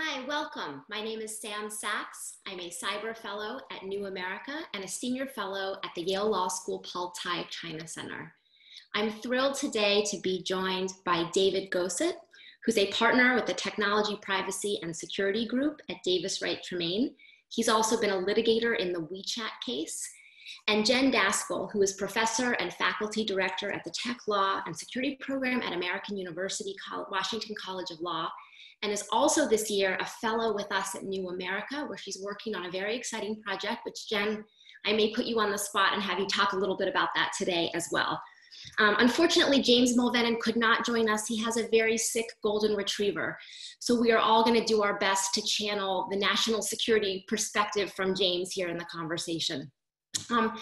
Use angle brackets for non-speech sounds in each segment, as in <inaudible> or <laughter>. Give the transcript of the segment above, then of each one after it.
Hi, welcome. My name is Samm Sacks. I'm a cyber fellow at New America and a senior fellow at the Yale Law School Paul Tsai China Center. I'm thrilled today to be joined by David Gossett, who's a partner with the Technology Privacy and Security Group at Davis Wright Tremaine. He's also been a litigator in the WeChat case. And Jen Daskal, who is professor and faculty director at the Tech Law and Security Program at American University, Washington College of Law, and is also this year a fellow with us at New America, where she's working on a very exciting project, which Jen, I may put you on the spot and have you talk a little bit about that today as well. Um, unfortunately, James Mulvenon could not join us. He has a very sick golden retriever. So we are all gonna do our best to channel the national security perspective from James here in the conversation. Um,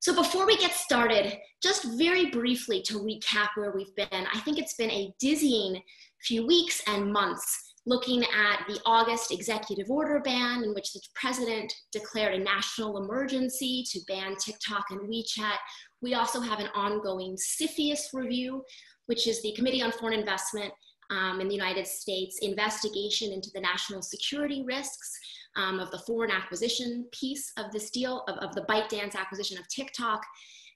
so before we get started, just very briefly to recap where we've been, I think it's been a dizzying few weeks and months looking at the August executive order ban in which the president declared a national emergency to ban TikTok and WeChat. We also have an ongoing CFIUS review, which is the Committee on Foreign Investment um, in the United States investigation into the national security risks um, of the foreign acquisition piece of this deal, of, of the ByteDance acquisition of TikTok.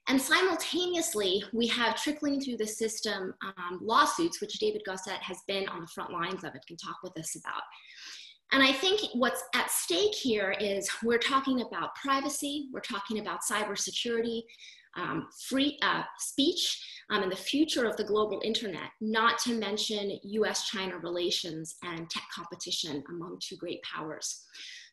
And simultaneously, we have trickling through the system um, lawsuits, which David Gossett has been on the front lines of and can talk with us about. And I think what's at stake here is we're talking about privacy, we're talking about cybersecurity, um, free uh, speech, um, and the future of the global internet, not to mention US China relations and tech competition among two great powers.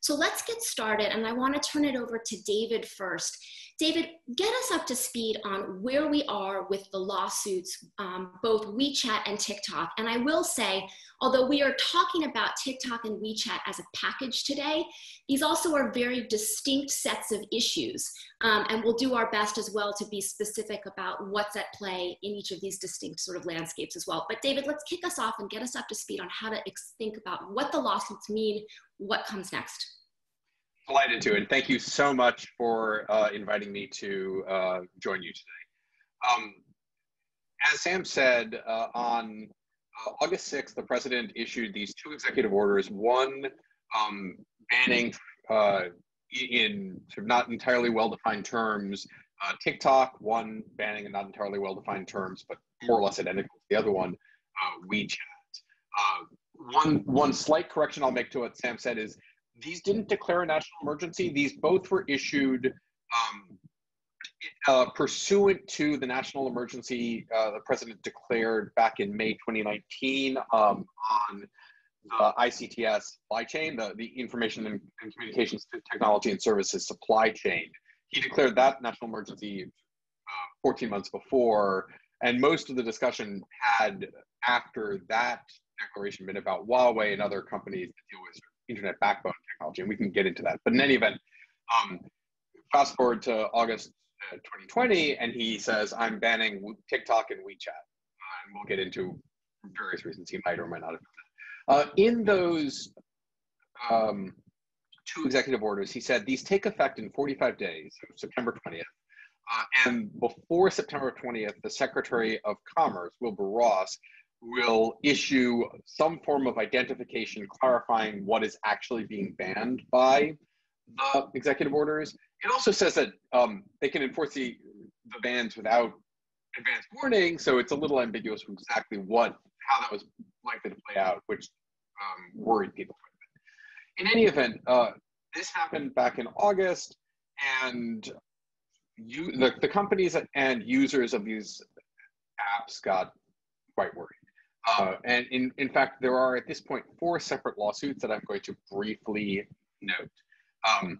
So let's get started, and I want to turn it over to David first. David, get us up to speed on where we are with the lawsuits, um, both WeChat and TikTok. And I will say, although we are talking about TikTok and WeChat as a package today, these also are very distinct sets of issues. Um, and we'll do our best as well to be specific about what's at play in each of these distinct sort of landscapes as well. But David, let's kick us off and get us up to speed on how to think about what the lawsuits mean, what comes next. Delighted to, and thank you so much for uh, inviting me to uh, join you today. Um, as Samm said, uh, on uh, August 6th, the president issued these two executive orders, one um, banning uh, in sort of not entirely well-defined terms uh, TikTok, one banning in not entirely well-defined terms, but more or less identical to the other one, WeChat. One, one slight correction I'll make to what Samm said is these didn't declare a national emergency. These both were issued um, uh, pursuant to the national emergency uh, the president declared back in May 2019 um, on the ICTS supply chain, the, the information and, and, communications technology and services supply chain. He declared that national emergency uh, 14 months before, and most of the discussion had after that declaration been about Huawei and other companies that deal with internet backbone technology, and we can get into that. But in any event, um, fast forward to August uh, 2020, and he says, I'm banning TikTok and WeChat. Uh, and we'll get into various reasons he might or might not have done that. Uh, in those um, two executive orders, he said these take effect in 45 days, September 20th. Uh, and before September 20th, the Secretary of Commerce, Wilbur Ross, will issue some form of identification clarifying what is actually being banned by the executive orders. It also says that um, they can enforce the, the bans without advance warning, so it's a little ambiguous exactly what how that was likely to play out, which um, worried people. In any event, uh, this happened back in August, and you, the, the companies and users of these apps got quite worried. Uh, and in, in fact, there are at this point four separate lawsuits that I'm going to briefly note. Um,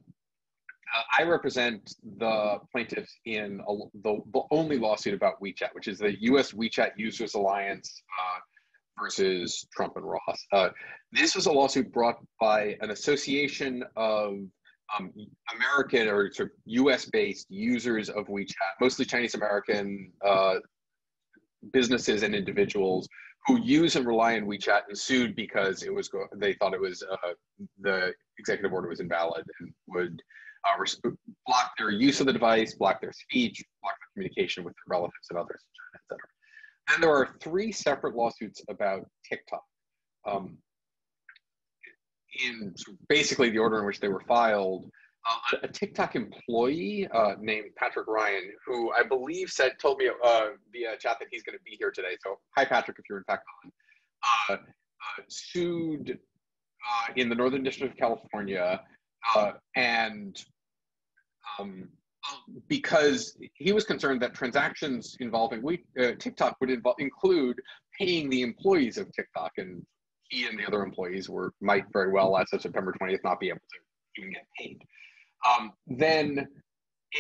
uh, I represent the plaintiffs in a, the, the only lawsuit about WeChat, which is the US WeChat Users Alliance uh, versus Trump and Ross. Uh, this was a lawsuit brought by an association of um, American or sort of US based users of WeChat, mostly Chinese American uh, businesses and individuals who use and rely on WeChat and sued because it was go- they thought it was uh, the executive order was invalid and would uh, res- block their use of the device, block their speech, block their communication with their relatives and others, etc. Then there are three separate lawsuits about TikTok. Um, in basically the order in which they were filed, uh, a TikTok employee uh, named Patrick Ryan, who I believe said told me uh, via chat that he's going to be here today. So hi, Patrick, if you're in fact on, uh, uh, sued uh, in the Northern District of California, and um, because he was concerned that transactions involving we, TikTok would involve, include paying the employees of TikTok, and he and the other employees were might very well, as of September 20th, not be able to even get paid. Um, then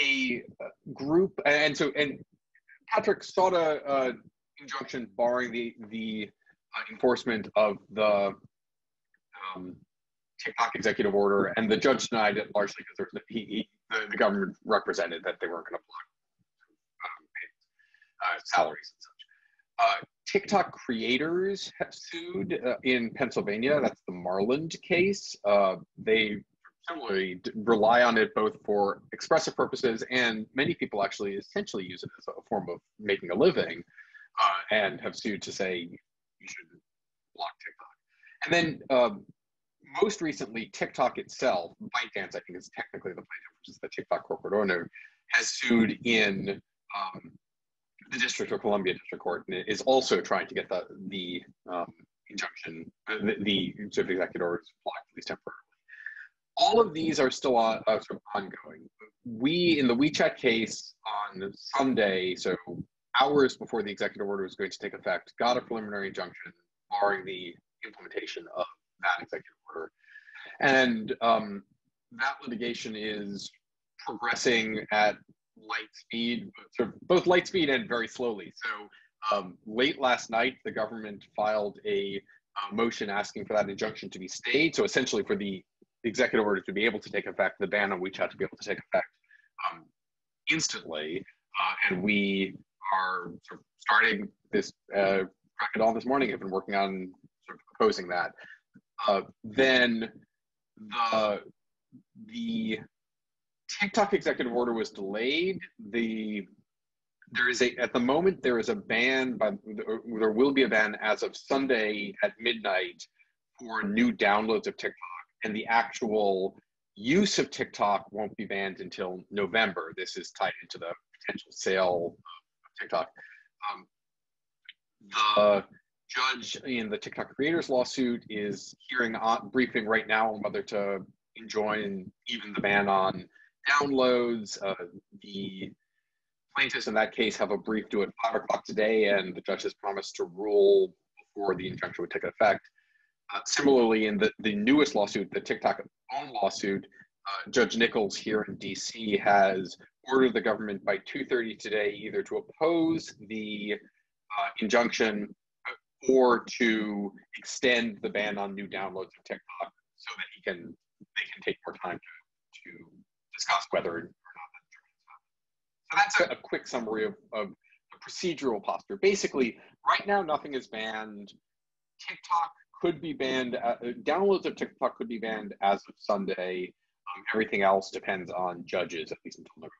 a group, and so and Patrick sought a, a injunction barring the the uh, enforcement of the um, TikTok executive order, and the judge denied it largely because he, he the, the, government represented that they weren't going to block um, uh, salaries and such. Uh, TikTok creators have sued uh, in Pennsylvania. That's the Marland case. Uh, they rely on it both for expressive purposes and many people actually essentially use it as a form of making a living uh, and have sued to say you should block TikTok. And then um, most recently, TikTok itself, ByteDance, I think is technically the plaintiff, which is the TikTok corporate owner, has sued in um, the District of Columbia District Court and is also trying to get the the um, injunction, uh, the, the executive orders blocked at least temporarily all of these are still on, uh, sort of ongoing. We, in the WeChat case on Sunday, so hours before the executive order was going to take effect, got a preliminary injunction barring the implementation of that executive order. And um, that litigation is progressing at light speed, sort of both light speed and very slowly. So um, late last night, the government filed a uh, motion asking for that injunction to be stayed. So essentially for the executive order to be able to take effect, the ban on WeChat to be able to take effect um, instantly. Uh, and we are sort of starting this uh, all this morning. Have been working on sort of proposing that. Uh, then the the TikTok executive order was delayed. The there is a at the moment there is a ban by there will be a ban as of Sunday at midnight for new downloads of TikTok and the actual use of TikTok won't be banned until November. This is tied into the potential sale of TikTok. Um, the judge in the TikTok creators lawsuit is hearing briefing right now on whether to enjoin even the ban on downloads. Uh, the plaintiffs in that case have a brief due at five o'clock today, and the judge has promised to rule before the injunction would take effect. Uh, similarly, in the, the newest lawsuit, the TikTok own lawsuit, uh, Judge Nichols here in DC has ordered the government by 2.30 today either to oppose the uh, injunction uh, or to extend the ban on new downloads of TikTok so that he can they can take more time to, to discuss whether or not that's So that's a, a quick summary of, of the procedural posture. Basically, right now nothing is banned. TikTok could be banned. Uh, downloads of TikTok could be banned as of Sunday. Um, everything else depends on judges, at least until November.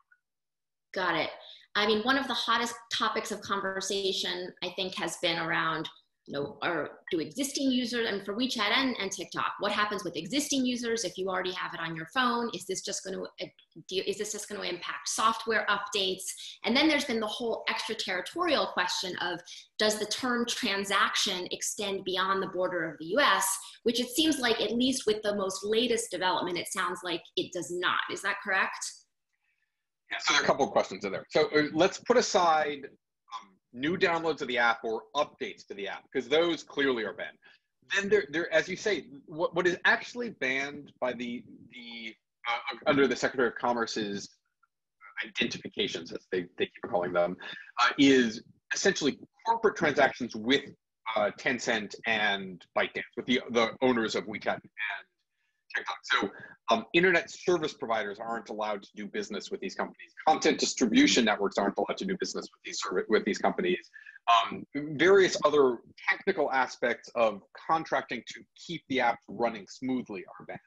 Got it. I mean, one of the hottest topics of conversation, I think, has been around know, or do existing users, and for WeChat and, and TikTok, what happens with existing users if you already have it on your phone? Is this just going to, uh, is this just going to impact software updates? And then there's been the whole extraterritorial question of, does the term transaction extend beyond the border of the US? Which it seems like, at least with the most latest development, it sounds like it does not. Is that correct? Yeah, so there are a couple of questions in there. So uh, let's put aside new downloads of the app or updates to the app because those clearly are banned. Then there, there as you say what, what is actually banned by the the uh, under the secretary of commerce's identifications as they, they keep calling them uh, is essentially corporate transactions with uh, Tencent and ByteDance, with the, the owners of WeChat and TikTok. So um, internet service providers aren't allowed to do business with these companies. Content distribution networks aren't allowed to do business with these with these companies. Um, various other technical aspects of contracting to keep the app running smoothly are banned.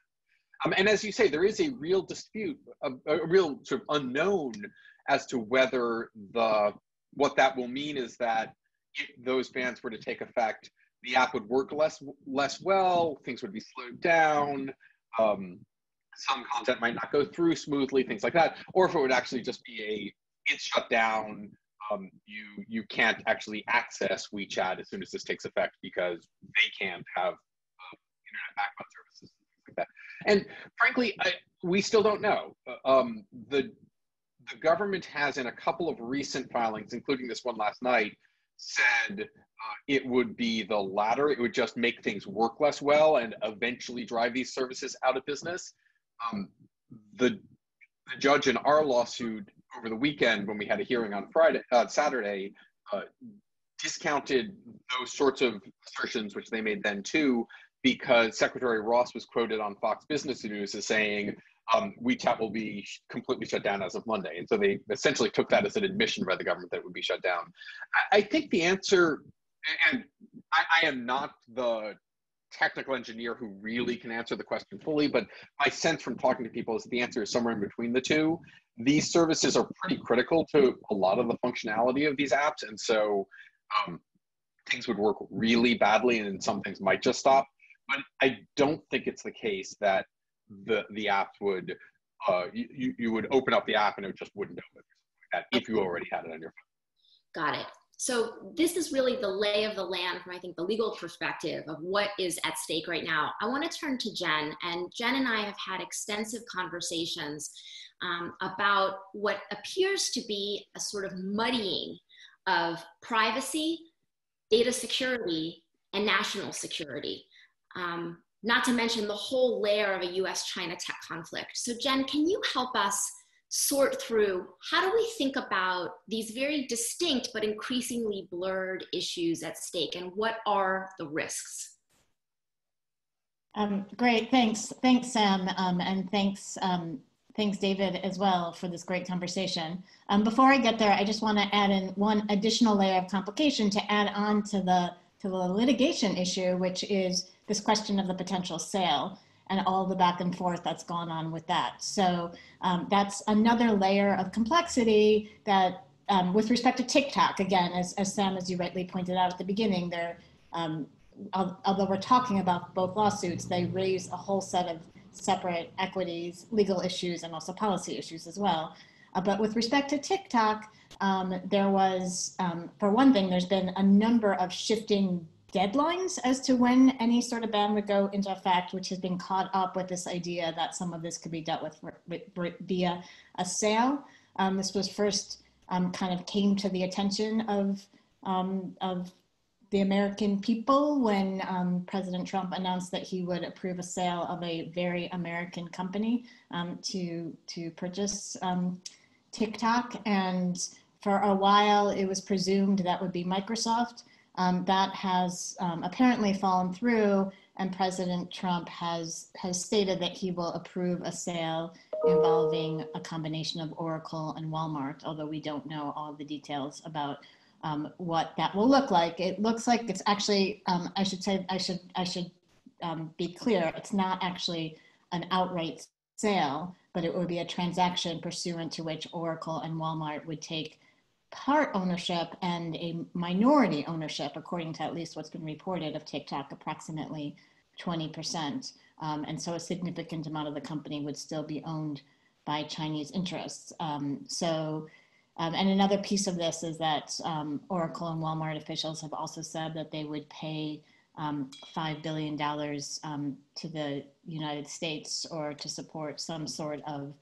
Um, and as you say, there is a real dispute, a, a real sort of unknown as to whether the what that will mean is that if those bans were to take effect, the app would work less less well, things would be slowed down, um, some content might not go through smoothly, things like that, or if it would actually just be a it's shut down. Um, you you can't actually access WeChat as soon as this takes effect because they can't have uh, internet backbone services and things like that. And frankly, I, we still don't know. Uh, um, the the government has, in a couple of recent filings, including this one last night, said uh, it would be the latter. It would just make things work less well and eventually drive these services out of business. Um, the, the judge in our lawsuit over the weekend, when we had a hearing on Friday, uh, Saturday, uh, discounted those sorts of assertions, which they made then too, because Secretary Ross was quoted on Fox Business News as saying, um, WeChat will be completely shut down as of Monday. And so they essentially took that as an admission by the government that it would be shut down. I, I think the answer, and I, I, am not the technical engineer who really can answer the question fully, but my sense from talking to people is the answer is somewhere in between the two. These services are pretty critical to a lot of the functionality of these apps. And so um, things would work really badly and some things might just stop. But I don't think it's the case that the the app would uh, you, you would open up the app and it just wouldn't open if you already had it on your phone. Got it. So this is really the lay of the land from I think the legal perspective of what is at stake right now. I want to turn to Jen, and Jen and I have had extensive conversations um, about what appears to be a sort of muddying of privacy, data security, and national security. Um, not to mention the whole layer of a US China tech conflict. So, Jen, can you help us sort through how do we think about these very distinct but increasingly blurred issues at stake and what are the risks? Um, great, thanks. Thanks, Samm, um, and thanks, um, thanks, David, as well for this great conversation. Um, before I get there, I just want to add in one additional layer of complication to add on to the to the litigation issue, which is this question of the potential sale and all the back and forth that's gone on with that. So um, that's another layer of complexity that, um, with respect to TikTok, again, as, as Samm, as you rightly pointed out at the beginning, there, um, although we're talking about both lawsuits, they raise a whole set of separate equities, legal issues, and also policy issues as well. Uh, but with respect to TikTok, um, there was, um, for one thing, there's been a number of shifting deadlines as to when any sort of ban would go into effect, which has been caught up with this idea that some of this could be dealt with, with via a sale. Um, this was first um, kind of came to the attention of um, of the American people when um, President Trump announced that he would approve a sale of a very American company um, to to purchase um, TikTok, and for a while it was presumed that would be Microsoft. Um, that has um, apparently fallen through, and President Trump has has stated that he will approve a sale involving a combination of Oracle and Walmart. Although we don't know all the details about um, what that will look like. It looks like it's actually. Um, I should say. I should. I should um, be clear. It's not actually an outright sale, but it would be a transaction pursuant to which Oracle and Walmart would take part ownership and a minority ownership, according to at least what's been reported of TikTok, approximately 20%. Um, and so a significant amount of the company would still be owned by Chinese interests. Um, so, um, and another piece of this is that um, Oracle and Walmart officials have also said that they would pay um, $5 billion um, to the United States or to support some sort of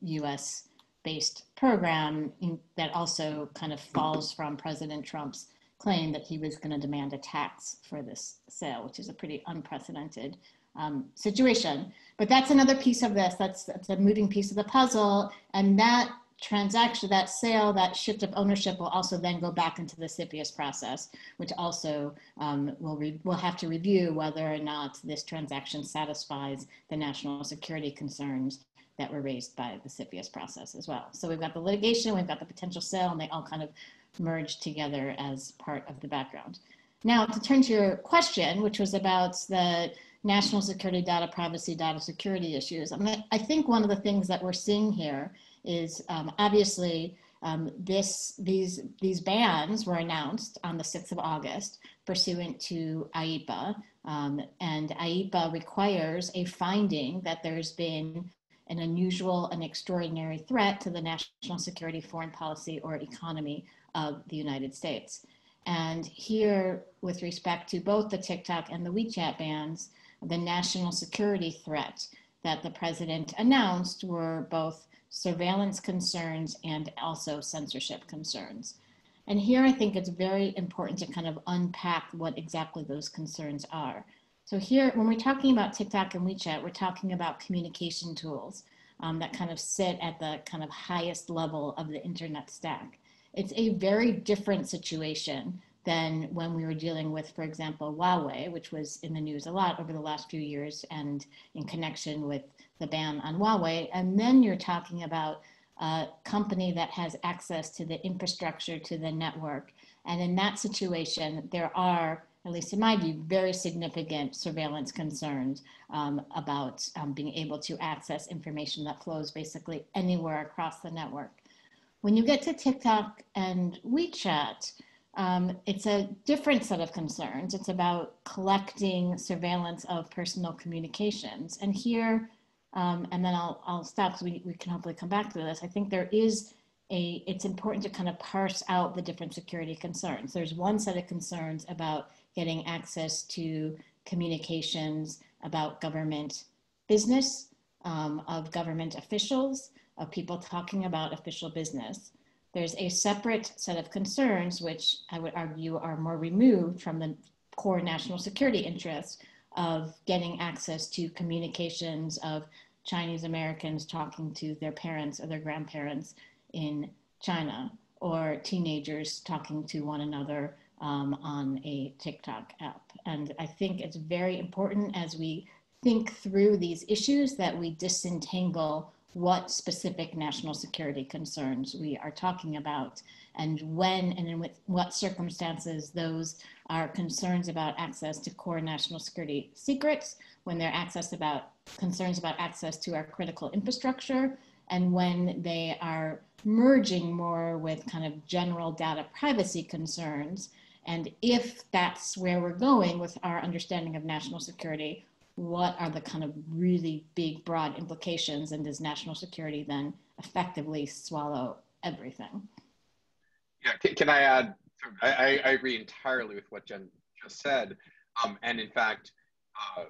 US based program in, that also kind of falls from President Trump's claim that he was going to demand a tax for this sale, which is a pretty unprecedented um, situation. But that's another piece of this. That's, that's a moving piece of the puzzle. And that transaction, that sale, that shift of ownership will also then go back into the CFIUS process, which also um, will, will have to review whether or not this transaction satisfies the national security concerns that were raised by the CFIUS process as well. So we've got the litigation, we've got the potential sale, and they all kind of merge together as part of the background. Now, to turn to your question, which was about the national security data privacy, data security issues, I, mean, I think one of the things that we're seeing here is um, obviously Um, this, these, these bans were announced on the 6th of August pursuant to IEEPA. Um, and IEEPA requires a finding that there's been an unusual and extraordinary threat to the national security, foreign policy, or economy of the United States. And here, with respect to both the TikTok and the WeChat bans, the national security threat that the president announced were both surveillance concerns and also censorship concerns. And here I think it's very important to kind of unpack what exactly those concerns are. So here, when we're talking about TikTok and WeChat, we're talking about communication tools um, that kind of sit at the kind of highest level of the internet stack. It's a very different situation than when we were dealing with, for example, Huawei, which was in the news a lot over the last few years and in connection with the ban on Huawei. And then you're talking about a company that has access to the infrastructure, to the network. And in that situation, there are, at least in my view, very significant surveillance concerns um, about um, being able to access information that flows basically anywhere across the network. When you get to TikTok and WeChat, um, it's a different set of concerns. It's about collecting surveillance of personal communications. And here, um, and then I'll, I'll stop because we, we can hopefully come back to this. I think there is a, it's important to kind of parse out the different security concerns. There's one set of concerns about getting access to communications about government business, um, of government officials, of people talking about official business. There's a separate set of concerns, which I would argue are more removed from the core national security interests of getting access to communications of Chinese Americans talking to their parents or their grandparents in China, or teenagers talking to one another um, on a TikTok app. And I think it's very important as we think through these issues that we disentangle what specific national security concerns we are talking about and when and in what circumstances those are concerns about access to core national security secrets, when they're access about concerns about access to our critical infrastructure, and when they are merging more with kind of general data privacy concerns. And if that's where we're going with our understanding of national security, what are the kind of really big, broad implications, and does national security then effectively swallow everything? Yeah, can, can I add? I, I, agree entirely with what Jen just said. Um, and in fact, uh,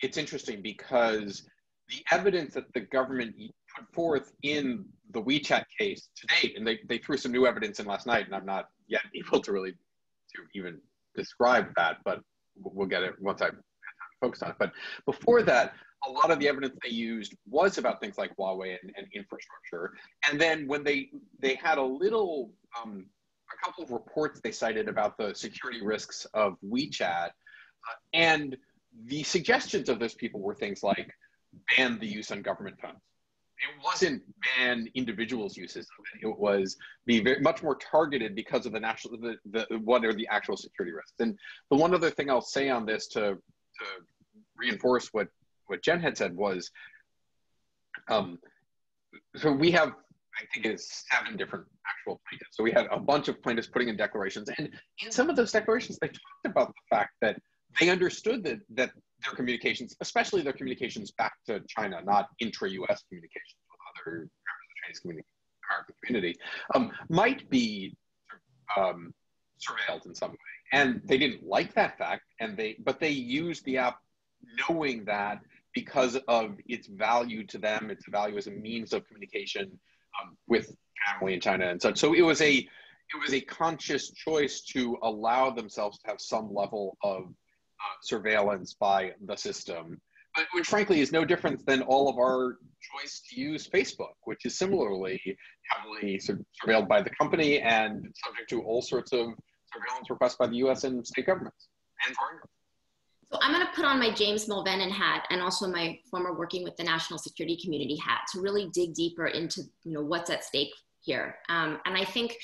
it's interesting because the evidence that the government put forth in the WeChat case to date, and they, they threw some new evidence in last night, and I'm not yet able to really to even describe that, but we'll get it once I focus on it. But before that, a lot of the evidence they used was about things like Huawei and, and infrastructure. And then when they they had a little, um, a couple of reports they cited about the security risks of WeChat, uh, and the suggestions of those people were things like ban the use on government phones. It wasn't ban individuals' uses of it. It was be very, much more targeted because of the national, the, the what are the actual security risks. And the one other thing I'll say on this to to reinforce what what Jen had said was, um, so we have I think it's seven different actual plaintiffs. So we had a bunch of plaintiffs putting in declarations, and in some of those declarations, they talked about the fact that they understood that that their communications, especially their communications back to China, not intra-U.S. communications with other members of the Chinese community, community, um, might be um, surveilled in some way and they didn't like that fact and they but they used the app knowing that because of its value to them its value as a means of communication um, with family in china and such so it was a it was a conscious choice to allow themselves to have some level of surveillance by the system which frankly is no different than all of our choice to use facebook which is similarly heavily surveilled by the company and subject to all sorts of surveillance requests by the U.S. and state governments and foreign governments. So I'm going to put on my James Mulvenon hat and also my former working with the national security community hat to really dig deeper into you know what's at stake here. Um, and I think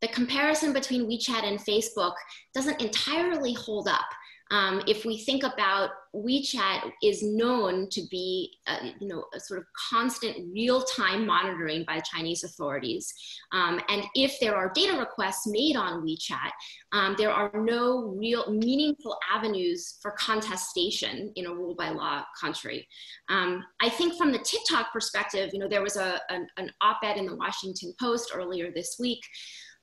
the comparison between WeChat and Facebook doesn't entirely hold up. Um, if we think about WeChat is known to be, uh, you know, a sort of constant real-time monitoring by Chinese authorities. Um, and if there are data requests made on WeChat, um, there are no real meaningful avenues for contestation in a rule by law country. Um, I think from the TikTok perspective, you know, there was a, an, an op-ed in the Washington Post earlier this week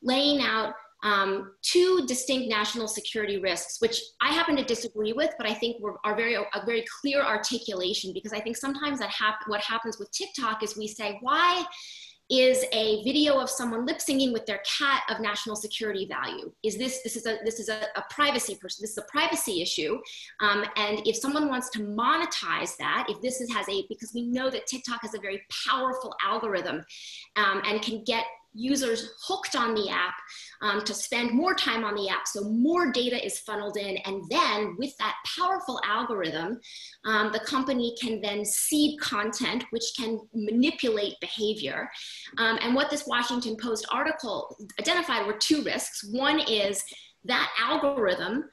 laying out um, two distinct national security risks, which I happen to disagree with, but I think were, are very, a very clear articulation because I think sometimes that hap what happens with TikTok is we say, why is a video of someone lip singing with their cat of national security value? Is this, this is a, this is a, a privacy person, this is a privacy issue. Um, and if someone wants to monetize that, if this is, has a, because we know that TikTok has a very powerful algorithm um, and can get users hooked on the app um, to spend more time on the app. So more data is funneled in and then with that powerful algorithm um, the company can then seed content which can manipulate behavior. Um, and what this washington post article identified were two risks. One is that algorithm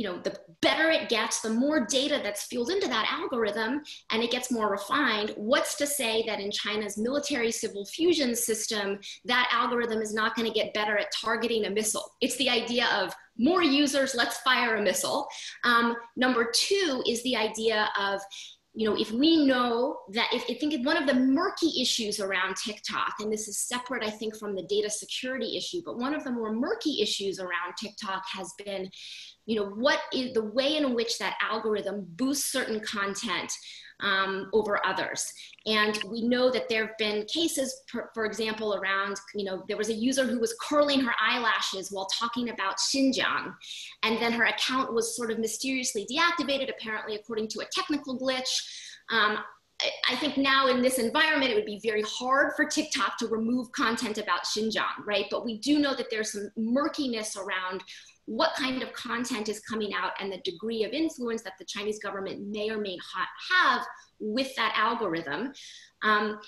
you know, the better it gets, the more data that's fueled into that algorithm and it gets more refined. What's to say that in China's military civil fusion system, that algorithm is not going to get better at targeting a missile? It's the idea of more users, let's fire a missile. Um, number two is the idea of you know, if we know that, if I think one of the murky issues around TikTok, and this is separate, I think, from the data security issue, but one of the more murky issues around TikTok has been you know, what is the way in which that algorithm boosts certain content um, over others. And we know that there have been cases, for, for, example, around, you know, there was a user who was curling her eyelashes while talking about Xinjiang. And then her account was sort of mysteriously deactivated, apparently according to a technical glitch. Um, I think now in this environment, it would be very hard for TikTok to remove content about Xinjiang, right? But we do know that there's some murkiness around what kind of content is coming out and the degree of influence that the Chinese government may or may not have with that algorithm. Um,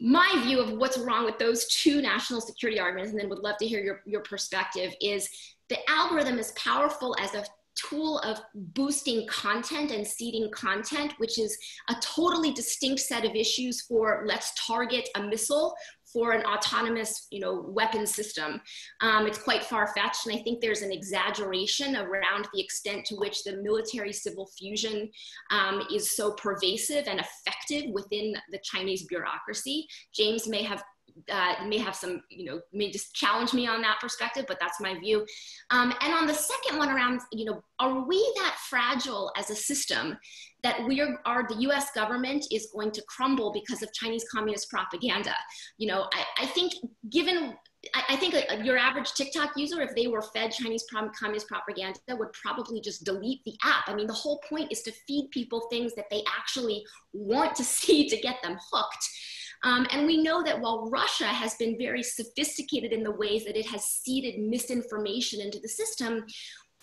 my view of what's wrong with those two national security arguments, and then would love to hear your, your perspective, is the algorithm is powerful as a tool of boosting content and seeding content, which is a totally distinct set of issues for let's target a missile for an autonomous you know, weapon system. Um, it's quite far-fetched, and I think there's an exaggeration around the extent to which the military-civil fusion um, is so pervasive and effective within the Chinese bureaucracy. James may have uh, may have some, you know, may just challenge me on that perspective, but that's my view. Um, and on the second one around, you know, are we that fragile as a system that we are, are the US government is going to crumble because of Chinese communist propaganda? You know, I, I think given I, think your average TikTok user, if they were fed Chinese communist propaganda, would probably just delete the app. I mean, the whole point is to feed people things that they actually want to <laughs> see to get them hooked. Um, and we know that while Russia has been very sophisticated in the ways that it has seeded misinformation into the system,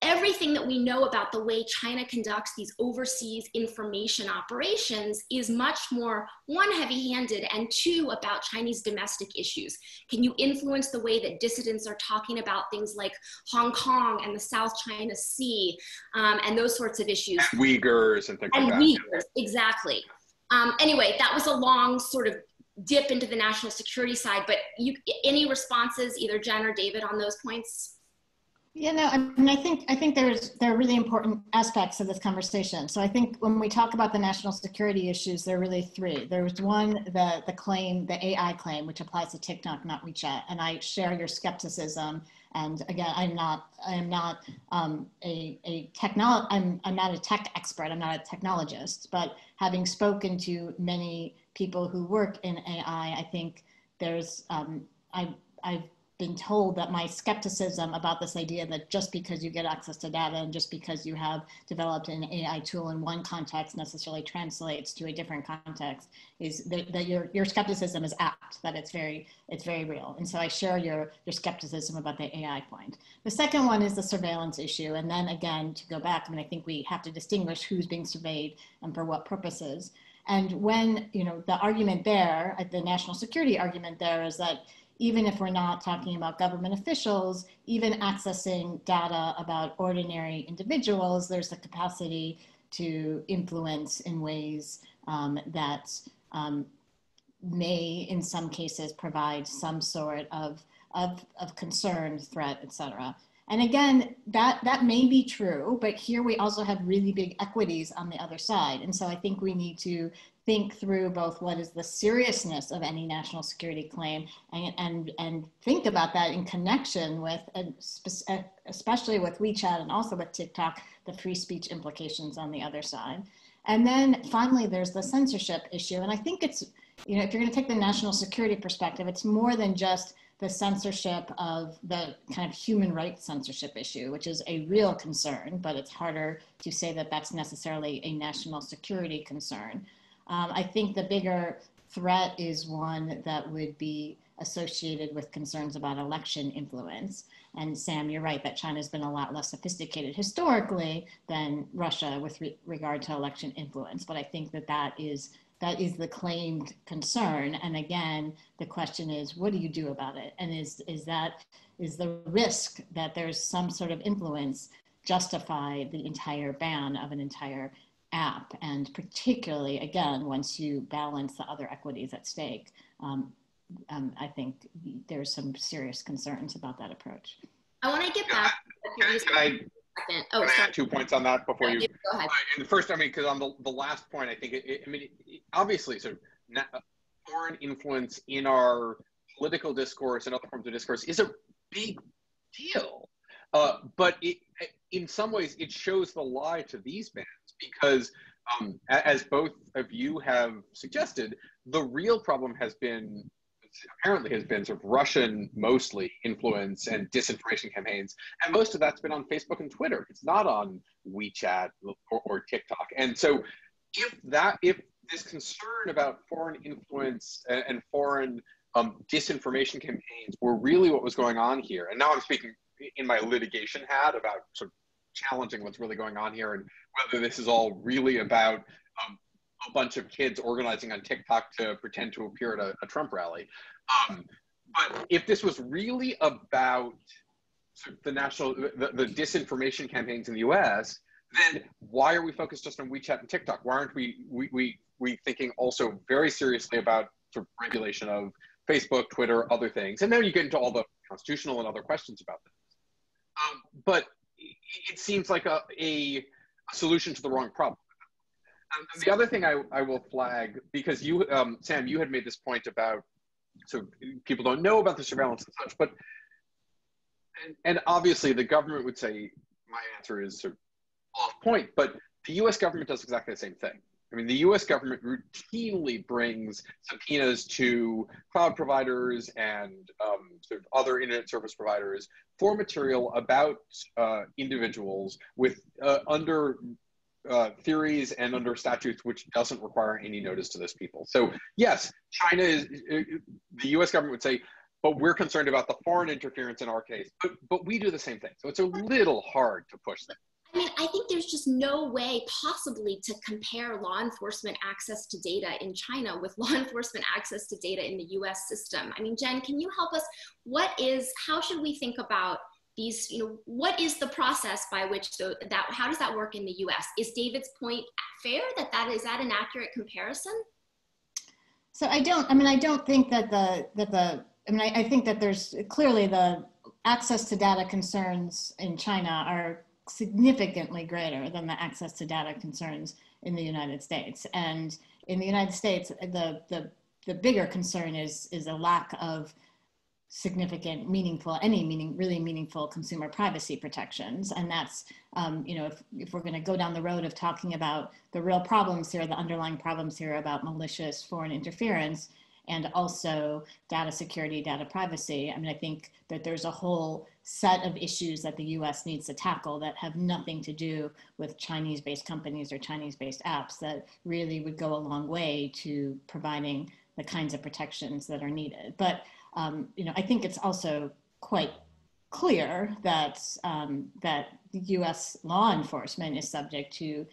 everything that we know about the way China conducts these overseas information operations is much more one heavy handed and two about Chinese domestic issues. Can you influence the way that dissidents are talking about things like Hong Kong and the South China Sea um, and those sorts of issues? Uyghurs and things and like that. Uyghurs, exactly. Um, anyway, that was a long sort of dip into the national security side, but you, any responses, either Jen or David, on those points? Yeah, no, I mean, I think I think there's there are really important aspects of this conversation. So I think when we talk about the national security issues, there are really three. There was one, the the claim, the AI claim, which applies to TikTok, not WeChat, and I share your skepticism. And again, I'm not I am not um, a a technol I'm I'm not a tech expert. I'm not a technologist, but having spoken to many people who work in AI, I think there's, um, I, I've been told that my skepticism about this idea that just because you get access to data and just because you have developed an AI tool in one context necessarily translates to a different context is that, that your, your skepticism is apt, that it's very, it's very real. And so I share your, your skepticism about the AI point. The second one is the surveillance issue. And then again, to go back, I mean, I think we have to distinguish who's being surveyed and for what purposes. And when, you know, the argument there, the national security argument there is that even if we're not talking about government officials, even accessing data about ordinary individuals, there's the capacity to influence in ways um, that um, may, in some cases, provide some sort of, of, of concern, threat, etc. And again, that, that may be true, but here we also have really big equities on the other side. And so I think we need to think through both what is the seriousness of any national security claim and, and, and think about that in connection with, uh, uh, especially with WeChat and also with TikTok, the free speech implications on the other side. And then finally, there's the censorship issue. And I think it's, you know, if you're going to take the national security perspective, it's more than just the censorship of the kind of human rights censorship issue, which is a real concern, but it's harder to say that that's necessarily a national security concern. Um, I think the bigger threat is one that would be associated with concerns about election influence. And Samm, you're right that China's been a lot less sophisticated historically than Russia with re regard to election influence. But I think that that is that is the claimed concern. And again, the question is, what do you do about it? And is, is that, is the risk that there's some sort of influence justify the entire ban of an entire app? And particularly, again, once you balance the other equities at stake, um, um, I think there's some serious concerns about that approach. I want to get back. Can, can I second. Oh, add two points on that before you? Go ahead. And the first, I mean, because on the, the last point, I think, it, it, I mean, it, obviously, sort of foreign influence in our political discourse and other forms of discourse is a big deal. Uh, but it, in some ways, it shows the lie to these bans because, um, as both of you have suggested, the real problem has been apparently has been sort of Russian mostly influence and disinformation campaigns. And most of that's been on Facebook and Twitter. It's not on WeChat or, or TikTok. And so if that, if this concern about foreign influence and, and foreign um, disinformation campaigns were really what was going on here, and now I'm speaking in my litigation hat about sort of challenging what's really going on here and whether this is all really about um, a bunch of kids organizing on TikTok to pretend to appear at a, a Trump rally. Um, but if this was really about the national, the, the, disinformation campaigns in the U.S., then why are we focused just on WeChat and TikTok? Why aren't we we we, we thinking also very seriously about sort of regulation of Facebook, Twitter, other things? And then you get into all the constitutional and other questions about this. Um, but it seems like a, a solution to the wrong problem. The other thing I, I will flag, because you, um, Samm, you had made this point about, so people don't know about the surveillance and such, but, and, and obviously the government would say, my answer is sort of off point, but the US government does exactly the same thing. I mean, the US government routinely brings subpoenas to cloud providers and um, sort of other internet service providers for material about uh, individuals with uh, under uh, theories and under statutes which doesn't require any notice to those people. So yes, China is, the US government would say, but we're concerned about the foreign interference in our case, but, but we do the same thing. So it's a little hard to push that. I mean, I think there's just no way possibly to compare law enforcement access to data in China with <laughs> law enforcement access to data in the US system. I mean, Jen, can you help us? What is, how should we think about these, you know, what is the process by which so that, how does that work in the US? Is David's point fair that that is that an accurate comparison? So I don't, I mean, I don't think that the, that the, I mean, I, I think that there's clearly the access to data concerns in China are significantly greater than the access to data concerns in the United States. And in the United States, the, the, the bigger concern is, is a lack of significant, meaningful, any meaning, really meaningful consumer privacy protections. And that's, um, you know, if, if we're going to go down the road of talking about the real problems here, the underlying problems here about malicious foreign interference, and also data security, data privacy. I mean, I think that there's a whole set of issues that the US needs to tackle that have nothing to do with Chinese based companies or Chinese based apps that really would go a long way to providing the kinds of protections that are needed. But um, you know, I think it's also quite clear that um, that U.S. law enforcement is subject to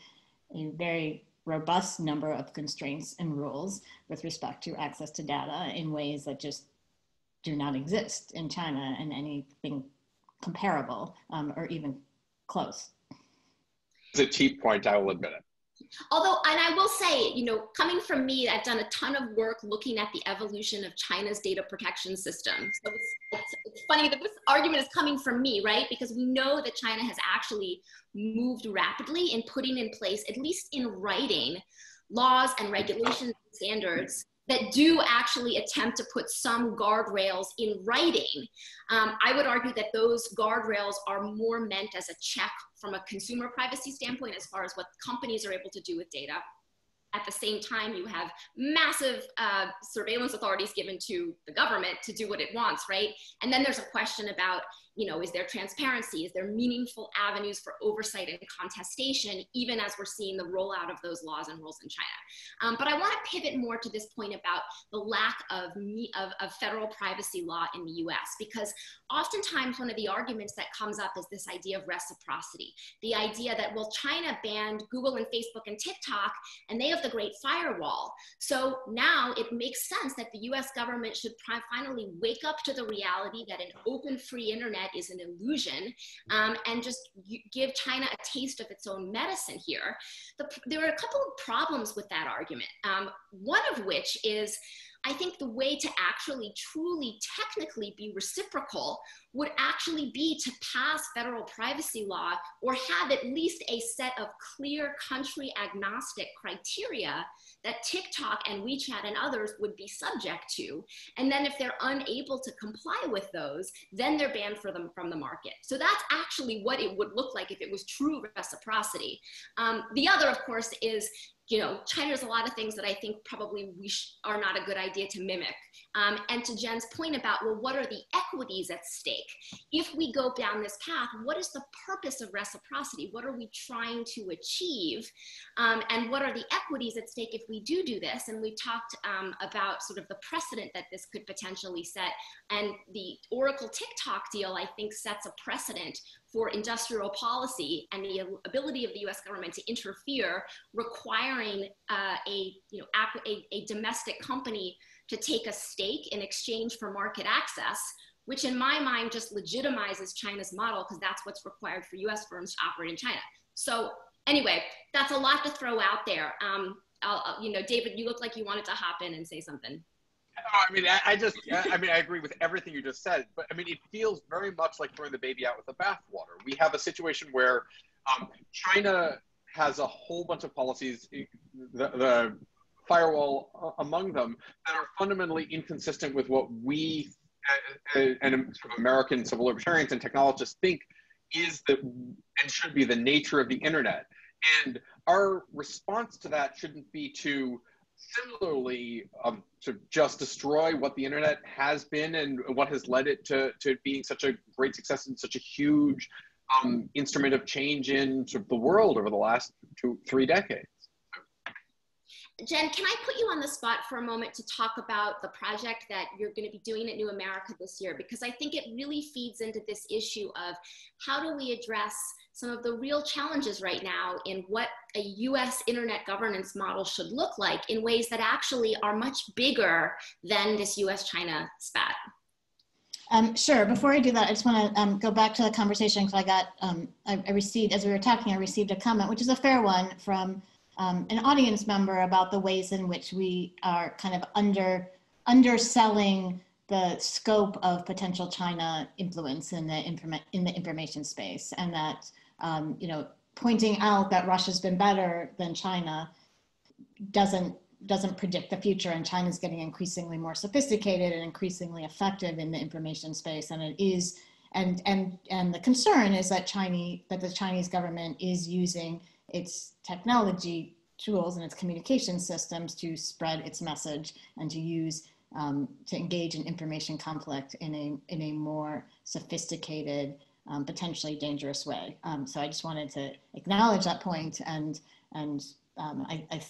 a very robust number of constraints and rules with respect to access to data in ways that just do not exist in China and anything comparable um, or even close. It's a cheap point, I will admit it. Although, and I will say, you know, coming from me, I've done a ton of work looking at the evolution of China's data protection system. So it's, it's, it's funny that this argument is coming from me, right? Because we know that China has actually moved rapidly in putting in place, at least in writing, laws and regulations and standards that do actually attempt to put some guardrails in writing. Um, I would argue that those guardrails are more meant as a check from a consumer privacy standpoint as far as what companies are able to do with data. At the same time, you have massive uh, surveillance authorities given to the government to do what it wants, right? And then there's a question about you know, is there transparency? Is there meaningful avenues for oversight and contestation, even as we're seeing the rollout of those laws and rules in China? Um, but I want to pivot more to this point about the lack of, of, of federal privacy law in the US, because oftentimes one of the arguments that comes up is this idea of reciprocity. The idea that, well, China banned Google and Facebook and TikTok, and they have the great firewall. So now it makes sense that the US government should finally wake up to the reality that an open free internet is an illusion um, and just give China a taste of its own medicine here. The, there are a couple of problems with that argument. Um, one of which is I think the way to actually truly technically be reciprocal would actually be to pass federal privacy law or have at least a set of clear country agnostic criteria that TikTok and WeChat and others would be subject to. And then if they're unable to comply with those, then they're banned for them from the market. So that's actually what it would look like if it was true reciprocity. Um, the other, of course, is you know, China does a lot of things that I think probably we are not a good idea to mimic. Um, and to Jen's point about, well, what are the equities at stake? If we go down this path, what is the purpose of reciprocity? What are we trying to achieve? Um, and what are the equities at stake if we do do this? And we talked um, about sort of the precedent that this could potentially set. And the Oracle TikTok deal, I think, sets a precedent for industrial policy and the ability of the US government to interfere, requiring uh, a, you know, a, a domestic company to take a stake in exchange for market access, which in my mind just legitimizes China's model because that's what's required for US firms to operate in China. So anyway, that's a lot to throw out there. Um, I'll, you know, David, you look like you wanted to hop in and say something. I mean, I, I just, I mean, I agree with everything you just said, but I mean, it feels very much like throwing the baby out with the bathwater. We have a situation where um, China has a whole bunch of policies, the, the firewall among them, that are fundamentally inconsistent with what we and American civil libertarians and technologists think is the and should be the nature of the internet. And our response to that shouldn't be to similarly um, to just destroy what the internet has been and what has led it to, to being such a great success and such a huge um, instrument of change in sort of the world over the last two, three decades. Jen, can I put you on the spot for a moment to talk about the project that you're going to be doing at New America this year? Because I think it really feeds into this issue of how do we address some of the real challenges right now in what a US internet governance model should look like in ways that actually are much bigger than this US China spat. Um, sure. Before I do that, I just want to um, go back to the conversation because I got, um, I, I, received, as we were talking, I received a comment, which is a fair one from um, an audience member about the ways in which we are kind of under underselling the scope of potential China influence in the informa- in the information space, and that um, you know, pointing out that Russia's been better than China doesn't doesn't predict the future and China's getting increasingly more sophisticated and increasingly effective in the information space and it is and and and the concern is that Chinese that the Chinese government is using its technology tools and its communication systems to spread its message and to use um, to engage in information conflict in a in a more sophisticated um, potentially dangerous way. Um, so I just wanted to acknowledge that point and, and um, I, I,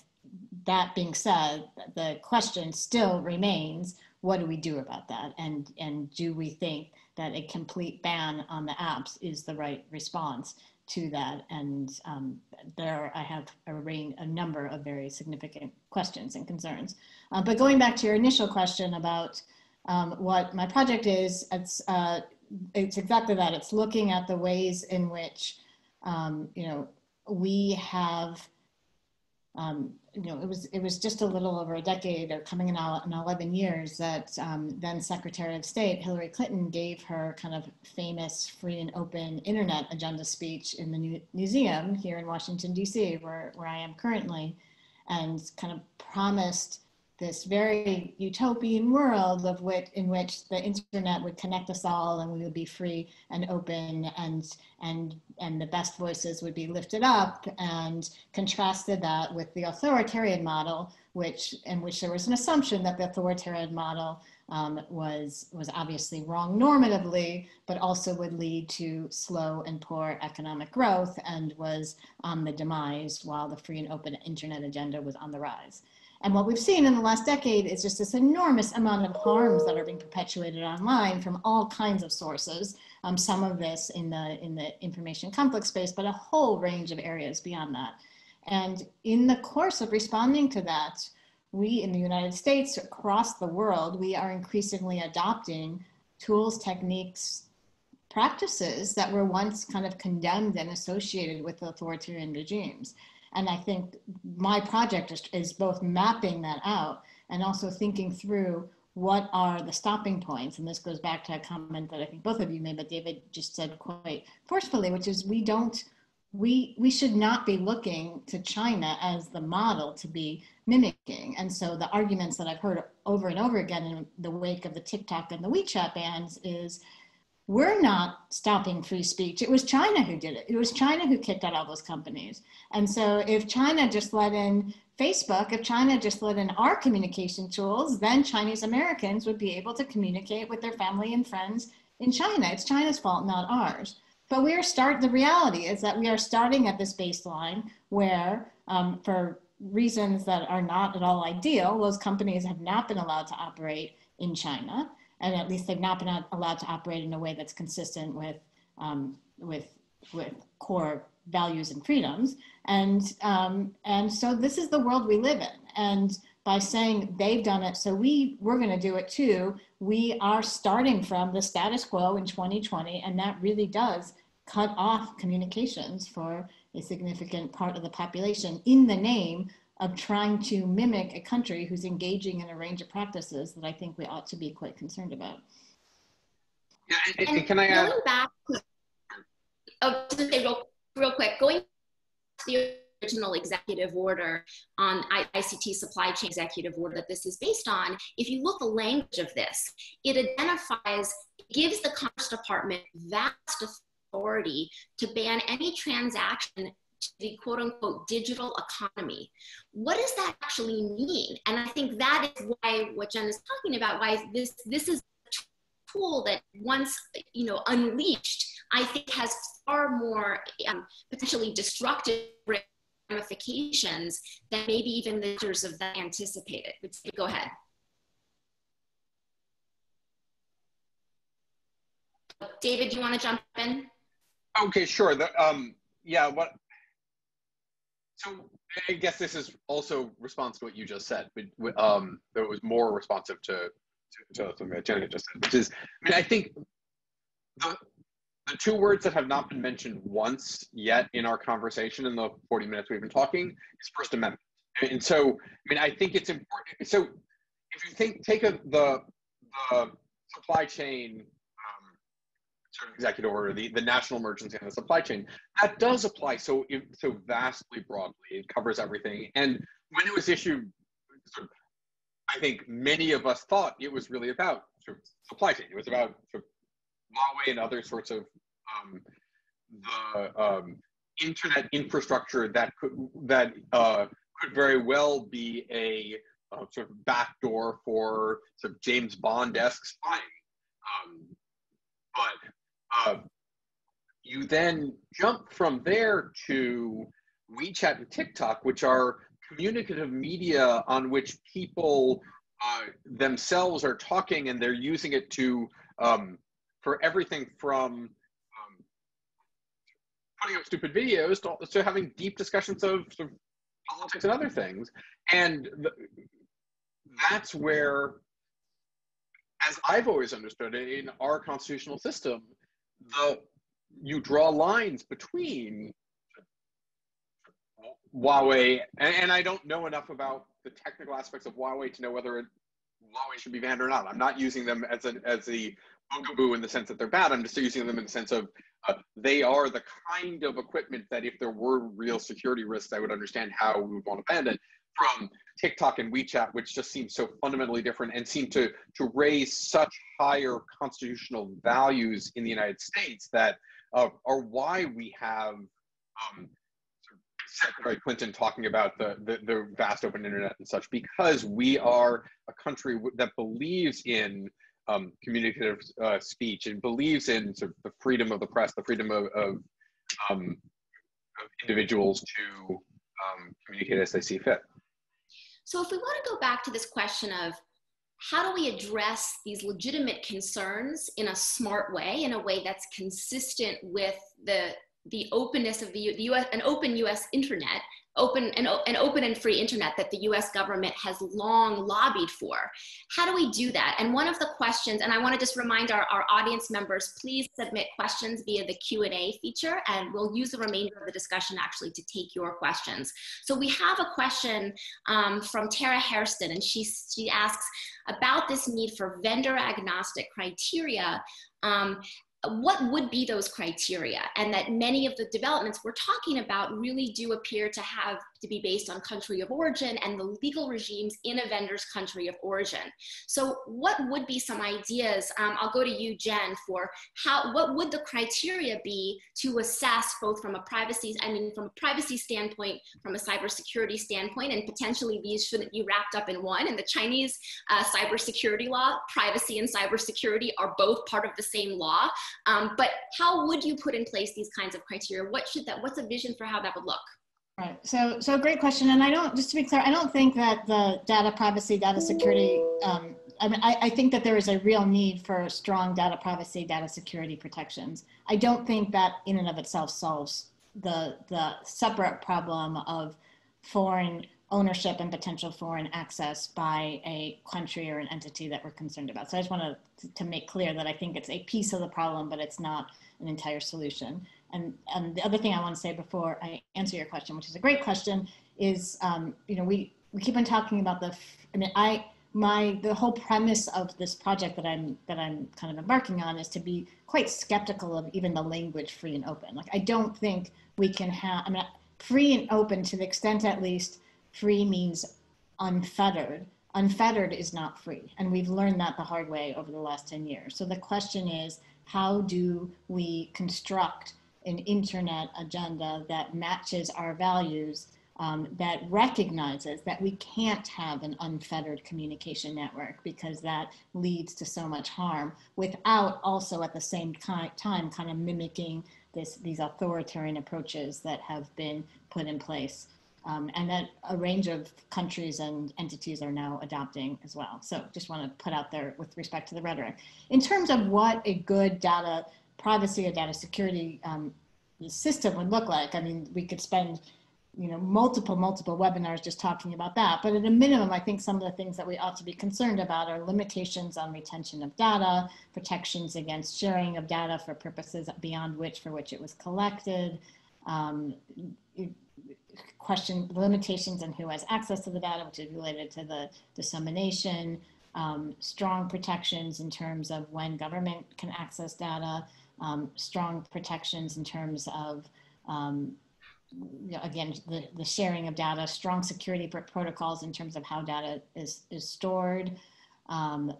that being said, the question still remains, what do we do about that? And, and do we think that a complete ban on the apps is the right response to that? And um, there I have a, range, a number of very significant questions and concerns. Uh, but going back to your initial question about um, what my project is, it's, uh, it's exactly that. It's looking at the ways in which, um, you know, we have, um, you know, it was it was just a little over a decade, or coming in on 11 years, that um, then Secretary of State Hillary Clinton gave her kind of famous free and open internet agenda speech in the new museum here in Washington D.C., where where I am currently, and kind of promised this very utopian world of which in which the internet would connect us all and we would be free and open and and and the best voices would be lifted up and contrasted that with the authoritarian model which in which there was an assumption that the authoritarian model um, was was obviously wrong normatively but also would lead to slow and poor economic growth and was on the demise while the free and open internet agenda was on the rise and what we've seen in the last decade is just this enormous amount of harms that are being perpetuated online from all kinds of sources. Um, some of this in the in the information conflict space, but a whole range of areas beyond that. And in the course of responding to that, we in the United States, across the world, we are increasingly adopting tools, techniques, practices that were once kind of condemned and associated with authoritarian regimes. And I think my project is, is both mapping that out and also thinking through what are the stopping points. And this goes back to a comment that I think both of you made, but David just said quite forcefully, which is we don't, we, we should not be looking to China as the model to be mimicking. And so the arguments that I've heard over and over again in the wake of the TikTok and the WeChat bans is we're not stopping free speech. It was China who did it. It was China who kicked out all those companies. And so if China just let in Facebook, if China just let in our communication tools, then Chinese Americans would be able to communicate with their family and friends in China. It's China's fault, not ours. But we are start. The reality is that we are starting at this baseline where, um, for reasons that are not at all ideal, those companies have not been allowed to operate in China and at least they've not been allowed to operate in a way that's consistent with um, with with core values and freedoms. And um, and so this is the world we live in. And by saying they've done it, so we we're going to do it too. We are starting from the status quo in 2020, and that really does cut off communications for a significant part of the population in the name of trying to mimic a country who's engaging in a range of practices that I think we ought to be quite concerned about. Yeah, and, and can I add? Going back, oh, to say real, real quick, going to the original executive order on ICT supply chain executive order that this is based on, if you look the language of this, it identifies, gives the Commerce Department vast authority to ban any transaction the quote unquote digital economy. What does that actually mean? And I think that is why what Jen is talking about, why this this is a tool that once you know unleashed, I think has far more um, potentially destructive ramifications than maybe even the leaders of that anticipated. Go ahead. David, do you want to jump in? Okay, sure. The, um, yeah, what so I guess this is also response to what you just said, but um, it was more responsive to to, to something that Janet just said, which is, I mean, I think the the two words that have not been mentioned once yet in our conversation in the 40 minutes we've been talking is First Amendment. And so, I mean, I think it's important. So, if you think take a, the the supply chain executive order, the, the national emergency on the supply chain, that does apply so so vastly broadly. It covers everything. And when it was issued, sort of, I think many of us thought it was really about sort of supply chain. It was about sort of Huawei and other sorts of um, the um, internet infrastructure that could that uh, could very well be a uh, sort of backdoor for sort of James Bond-esque spying. Um, but uh, you then jump from there to WeChat and TikTok, which are communicative media on which people uh, themselves are talking and they're using it to um, for everything from um, putting up stupid videos to, to having deep discussions of, of, politics and other things. And that's where as I've always understood it in our constitutional system, the you draw lines between Huawei, and, and, I don't know enough about the technical aspects of Huawei to know whether it, Huawei should be banned or not. I'm not using them as an as a bugaboo in the sense that they're bad. I'm just using them in the sense of uh, they are the kind of equipment that if there were real security risks, I would understand how we would want to ban it from TikTok and WeChat, which just seem so fundamentally different and seem to to raise such higher constitutional values in the United States that uh, are why we have um, Secretary Clinton talking about the, the, the vast open internet and such because we are a country that believes in um, communicative uh, speech and believes in sort of the freedom of the press, the freedom of, of, um, of individuals to um, communicate as they see fit. So if we want to go back to this question of how do we address these legitimate concerns in a smart way, in a way that's consistent with the the openness of the, the US, an open US internet open an, an open and free internet that the US government has long lobbied for. How do we do that? And one of the questions, and I want to just remind our, our audience members, please submit questions via the Q&A feature and we'll use the remainder of the discussion actually to take your questions. So we have a question um, from Tara Hairston and she, she asks about this need for vendor agnostic criteria um, what would be those criteria? And that many of the developments we're talking about really do appear to have to be based on country of origin and the legal regimes in a vendor's country of origin so what would be some ideas um, i'll go to you jen for how what would the criteria be to assess both from a privacy i mean from a privacy standpoint from a cybersecurity standpoint and potentially these shouldn't be wrapped up in one in the chinese uh, cybersecurity law privacy and cybersecurity are both part of the same law um, but how would you put in place these kinds of criteria? What should that, what's a vision for how that would look? Right. So, so a great question. And I don't, just to be clear, I don't think that the data privacy, data security, um, I mean, I, I think that there is a real need for strong data privacy, data security protections. I don't think that in and of itself solves the, the separate problem of foreign ownership and potential foreign access by a country or an entity that we're concerned about. So I just want to, to make clear that I think it's a piece of the problem, but it's not an entire solution. And, and the other thing I want to say before I answer your question, which is a great question, is, um, you know, we, we keep on talking about the, I mean, I, my, the whole premise of this project that I'm, that I'm kind of embarking on is to be quite skeptical of even the language free and open. Like, I don't think we can have, I mean, free and open to the extent at least free means unfettered. Unfettered is not free. And we've learned that the hard way over the last 10 years. So the question is how do we construct an internet agenda that matches our values, um, that recognizes that we can't have an unfettered communication network because that leads to so much harm without also at the same time kind of mimicking this, these authoritarian approaches that have been put in place um, and that a range of countries and entities are now adopting as well. So just want to put out there with respect to the rhetoric. In terms of what a good data privacy or data security um, system would look like, I mean, we could spend you know multiple multiple webinars just talking about that. But at a minimum i think some of the things that we ought to be concerned about are limitations on retention of data protections against sharing of data for purposes beyond which for which it was collected um, question limitations on who has access to the data, which is related to the dissemination, um, strong protections in terms of when government can access data, um, strong protections in terms of, um, you know, again, the, the sharing of data, strong security protocols in terms of how data is, is stored, um,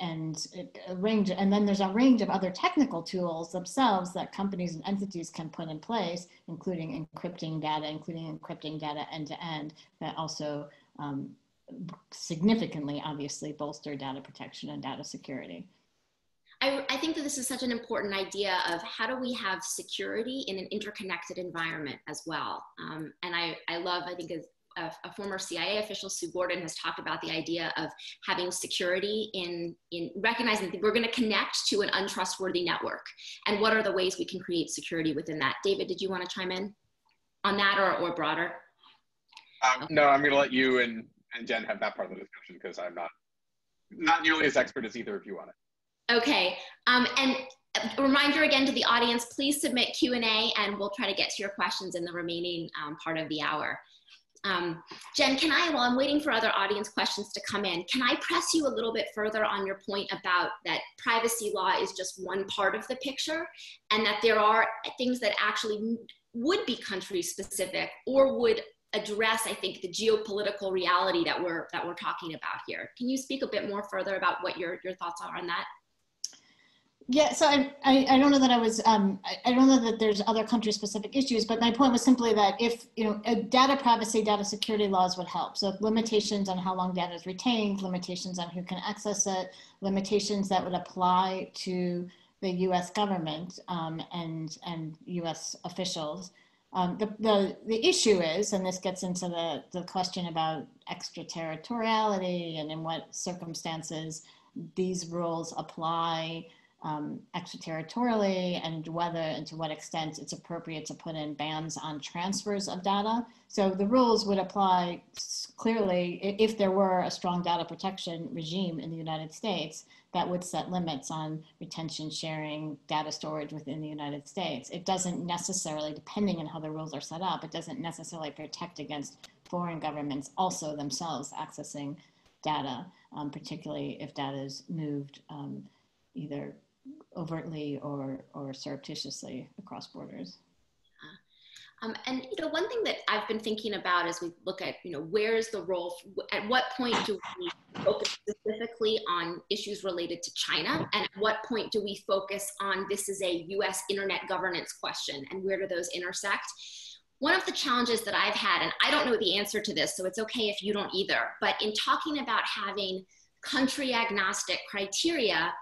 and a range and then there's a range of other technical tools themselves that companies and entities can put in place including encrypting data including encrypting data end to end that also um, significantly obviously bolster data protection and data security I, I, think that this is such an important idea of how do we have security in an interconnected environment as well. Um, and I, I love, I think, a, a, former CIA official, Sue Gordon, has talked about the idea of having security in, in recognizing that we're going to connect to an untrustworthy network. And what are the ways we can create security within that? David, did you want to chime in on that or, or broader? Um, no, I'm going to let you and, and Jen have that part of the discussion because I'm not not nearly as expert as either of you on it. Okay, um, and a reminder again to the audience, please submit Q&A and we'll try to get to your questions in the remaining um, part of the hour. Um, Jen, can I, while I'm waiting for other audience questions to come in, can I press you a little bit further on your point about that privacy law is just one part of the picture and that there are things that actually would be country specific or would address, I think, the geopolitical reality that we're, that we're talking about here. Can you speak a bit more further about what your, your thoughts are on that? Yeah, so I, I, I, don't know that I was, um, I, I, don't know that there's other country specific issues, but my point was simply that if, you know, data privacy, data security laws would help. So limitations on how long data is retained, limitations on who can access it, limitations that would apply to the US government um, and, and US officials. Um, the, the, the issue is, and this gets into the, the question about extraterritoriality and in what circumstances these rules apply um, extraterritorially and whether and to what extent it's appropriate to put in bans on transfers of data. So the rules would apply clearly if there were a strong data protection regime in the United States that would set limits on retention, sharing, data storage within the United States. It doesn't necessarily, depending on how the rules are set up, it doesn't necessarily protect against foreign governments also themselves accessing data, um, particularly if data is moved um, either overtly or, or surreptitiously across borders. Um, and you know, one thing that I've been thinking about as we look at, you know, where's the role? At what point do we focus specifically on issues related to China, and at what point do we focus on this is a U.S. internet governance question, and where do those intersect? One of the challenges that I've had, and I don't know the answer to this, so it's okay if you don't either, but in talking about having country agnostic criteria,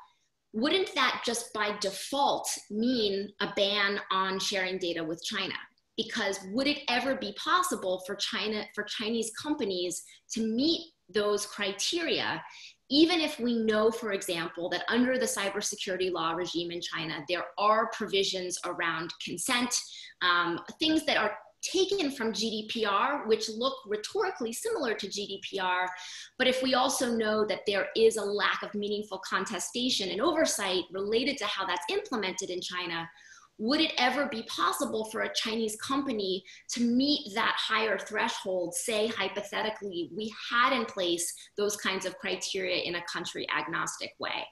wouldn't that just by default mean a ban on sharing data with China? Because would it ever be possible for China, for Chinese companies to meet those criteria, even if we know, for example, that under the cybersecurity law regime in China, there are provisions around consent, um, things that are taken from GDPR, which look rhetorically similar to GDPR. But if we also know that there is a lack of meaningful contestation and oversight related to how that's implemented in China, would it ever be possible for a Chinese company to meet that higher threshold? Say, hypothetically, we had in place those kinds of criteria in a country agnostic way.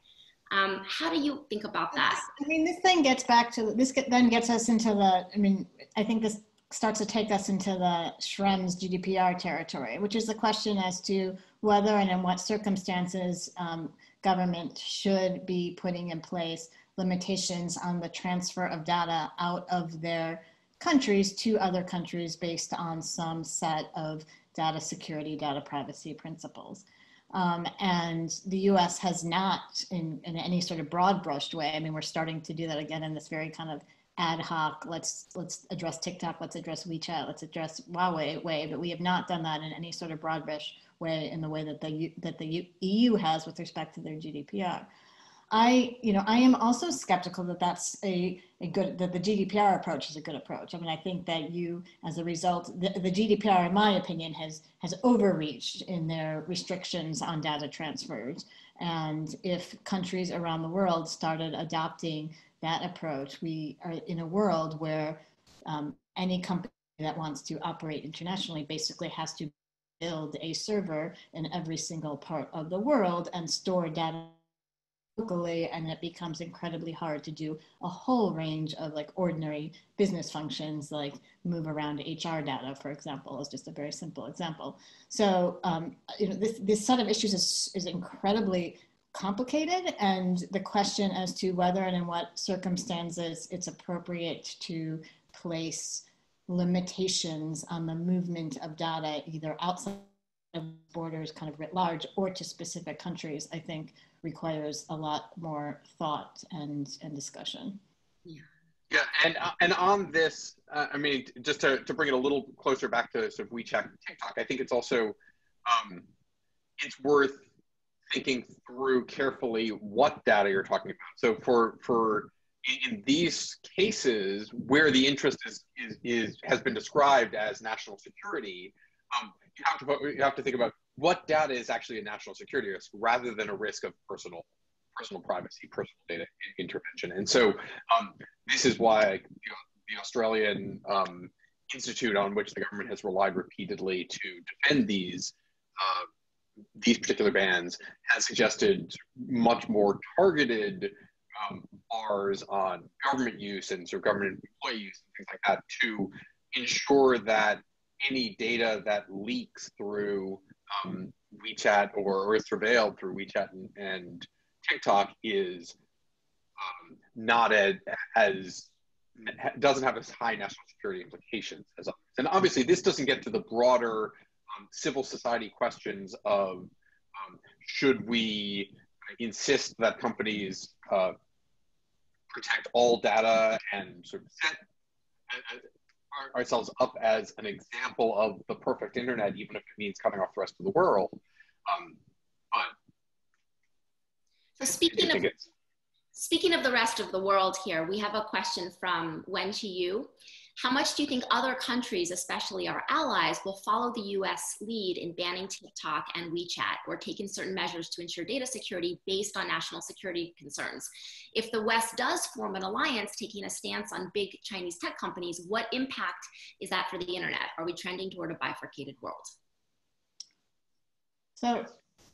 Um, how do you think about that? I mean, this thing gets back to this. Then gets us into the. I mean, I think this starts to take us into the Schrems GDPR territory, which is the question as to whether and in what circumstances um, government should be putting in place limitations on the transfer of data out of their countries to other countries based on some set of data security, data privacy principles. Um, and the US has not, in, in any sort of broad brushed way, I mean, we're starting to do that again in this very kind of ad hoc let's let's address tiktok let's address wechat let's address huawei way but we have not done that in any sort of broad brush way in the way that the that the eu has with respect to their gdpr i you know i am also skeptical that that's a, a good that the gdpr approach is a good approach. I mean i think that you as a result the, the gdpr in my opinion has has overreached in their restrictions on data transfers. And if countries around the world started adopting that approach, we are in a world where um, any company that wants to operate internationally basically has to build a server in every single part of the world and store data locally and it becomes incredibly hard to do a whole range of like ordinary business functions like move around hr data for example is just a very simple example. So um, you know this, this set of issues is, is incredibly complicated and the question as to whether and in what circumstances it's appropriate to place limitations on the movement of data either outside of borders kind of writ large or to specific countries i think requires a lot more thought and and discussion. Yeah. Yeah and uh, and on this uh, i mean just to, to bring it a little closer back to sort of wechat tiktok i think it's also um, it's worth thinking through carefully what data you're talking about. So for for in these cases where the interest is is, is has been described as national security, um, you have to you have to think about what data is actually a national security risk rather than a risk of personal personal privacy, personal data intervention. And so um, this is why the Australian um, institute on which the government has relied repeatedly to defend these uh, these particular bans has suggested much more targeted um, bars on government use and sort of government employee use and things like that to ensure that any data that leaks through um, WeChat or, or is surveilled through WeChat and, and TikTok is um, not as, as doesn't have as high national security implications as others. And obviously, this doesn't get to the broader um, civil society questions of um, should we insist that companies uh, protect all data and sort of set ourselves up as an example of the perfect internet, even if it means cutting off the rest of the world. Um, but so speaking of speaking of the rest of the world here, we have a question from Wen Chi Yu. How much do you think other countries, especially our allies, will follow the US lead in banning TikTok and WeChat or taking certain measures to ensure data security based on national security concerns? If the West does form an alliance taking a stance on big Chinese tech companies, what impact is that for the internet? Are we trending toward a bifurcated world? So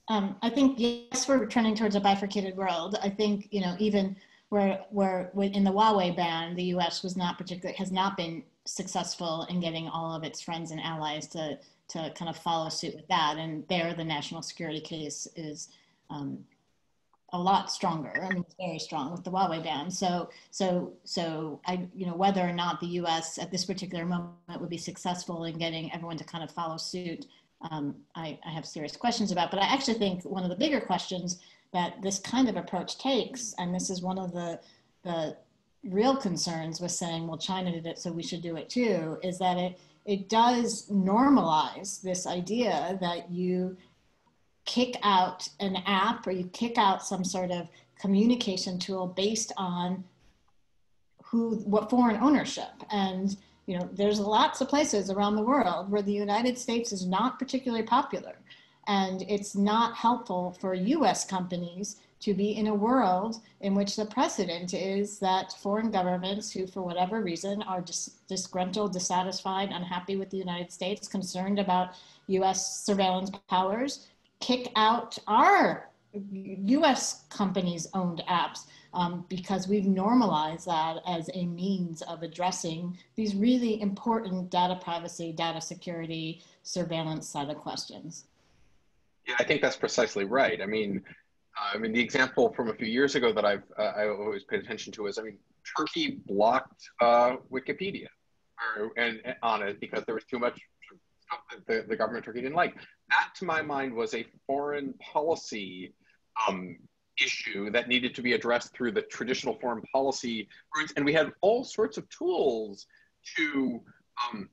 um, I think yes, we're trending towards a bifurcated world. I think you know even where where in the Huawei ban, the U.S. was not particularly has not been successful in getting all of its friends and allies to to kind of follow suit with that. And there, the national security case is um, a lot stronger. I mean, it's very strong with the Huawei ban. So, so, so I, you know, whether or not the U.S. at this particular moment would be successful in getting everyone to kind of follow suit um, I, I, have serious questions about. But I actually think one of the bigger questions that this kind of approach takes, and this is one of the, the real concerns with saying, well, China did it, so we should do it too, is that it, it does normalize this idea that you kick out an app or you kick out some sort of communication tool based on who what foreign ownership and you know, there's lots of places around the world where the United States is not particularly popular. And it's not helpful for US companies to be in a world in which the precedent is that foreign governments who, for whatever reason, are dis- disgruntled, dissatisfied, unhappy with the United States, concerned about US surveillance powers, kick out our US companies owned apps um, because we've normalized that as a means of addressing these really important data privacy, data security, surveillance side of questions. Yeah, I think that's precisely right. I mean, uh, I mean, the example from a few years ago that I've uh, I always paid attention to is, I mean, Turkey blocked uh, Wikipedia, or, and, and, on it because there was too much stuff that the, the government of Turkey didn't like. That, to my mind, was a foreign policy um, issue that needed to be addressed through the traditional foreign policy routes. And we had all sorts of tools to um,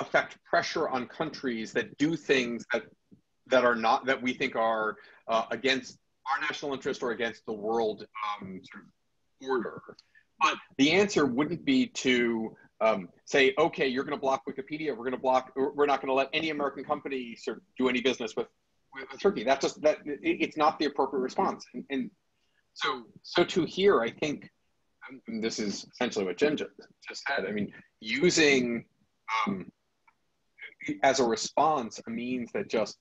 affect pressure on countries that do things that, that are not, that we think are uh, against our national interest or against the world um, order. But the answer wouldn't be to um, say, okay, you're going to block Wikipedia. We're going to block. We're not going to let any American company sort of do any business with with Turkey. That's just that it, it's not the appropriate response. And, and, so, so to here, I think this is essentially what Jen just, just said. I mean, using um, as a response a means that just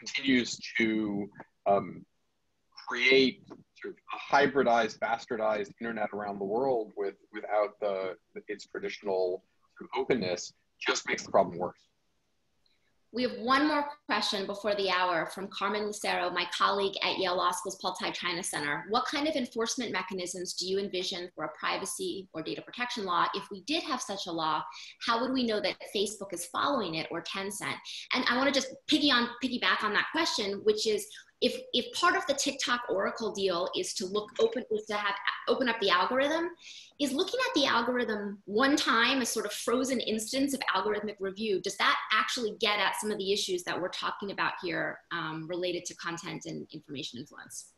continues to um, create sort of a hybridized, bastardized internet around the world with without the its traditional sort of openness just makes the problem worse. We have one more question before the hour from Carmen Lucero, my colleague at Yale Law School's Paul Tsai China Center. What kind of enforcement mechanisms do you envision for a privacy or data protection law? If we did have such a law, how would we know that Facebook is following it or Tencent? And I want to just piggy on, piggyback on that question, which is if if part of the TikTok Oracle deal is to look open is to have open up the algorithm, is looking at the algorithm one time, a sort of frozen instance of algorithmic review, does that actually get at some of the issues that we're talking about here um, related to content and information influence?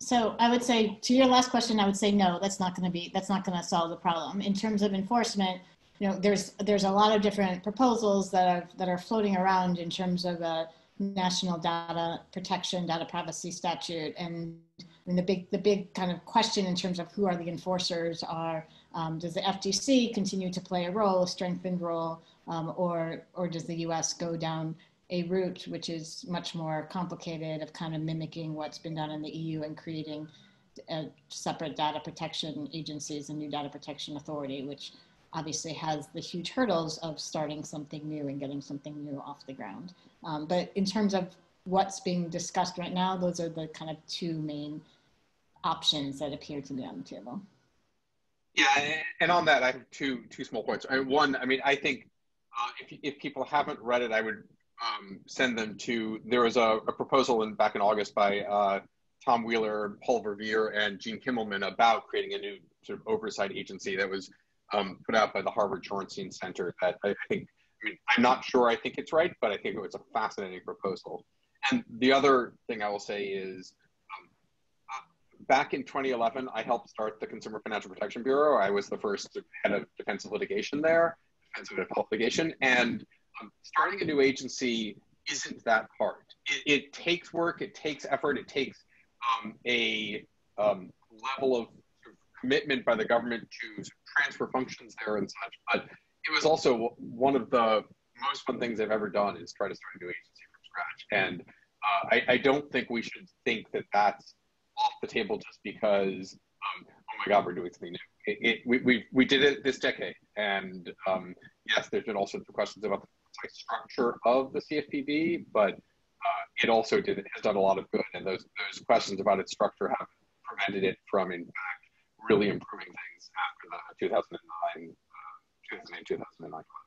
So I would say to your last question, I would say no, that's not going to be that's not going to solve the problem in terms of enforcement you know, there's there's a lot of different proposals that are that are floating around in terms of a national data protection, data privacy statute, and, and the big the big kind of question in terms of who are the enforcers are um, does the FTC continue to play a role, a strengthened role, um, or or does the U.S. go down a route which is much more complicated of kind of mimicking what's been done in the EU and creating separate data protection agencies and new data protection authority, which obviously has the huge hurdles of starting something new and getting something new off the ground. Um, but in terms of what's being discussed right now, those are the kind of two main options that appear to be on the table. Yeah, and on that, I have two two small points. I one, I mean, I think uh, if if people haven't read it, I would um, send them to. There was a, a proposal in back in August by uh, Tom Wheeler, Paul Verveer, and Gene Kimmelman about creating a new sort of oversight agency that was um, put out by the Harvard Shorenstein Center. That I think, I mean, I'm not sure I think it's right, but I think it was a fascinating proposal. And the other thing I will say is, um, uh, back in 2011, I helped start the Consumer Financial Protection Bureau. I was the first head of defensive litigation there, defensive litigation, and um, starting a new agency isn't that hard. It, it, takes work, it takes effort, it takes um, a um, level of, commitment by the government to transfer functions there and such. But it was also one of the most fun things I've ever done is try to start a new agency from scratch. And uh, I, I, don't think we should think that that's off the table just because, um, oh my God, we're doing something new. It, it, we, we, we did it this decade. And um, yes, there's been all sorts of questions about the structure of the CFPB, but uh, it also did has done a lot of good, and those those questions about its structure have prevented it from, in fact, really improving things after the 2009 uh, 2008 2009 class.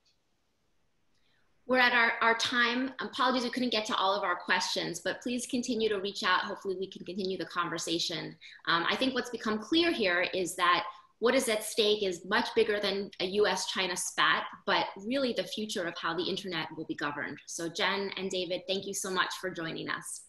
We're at our, our time. Apologies we couldn't get to all of our questions, but please continue to reach out. Hopefully we can continue the conversation. Um, I think what's become clear here is that what is at stake is much bigger than a US China spat, but really the future of how the internet will be governed. So, Jen and David, thank you so much for joining us.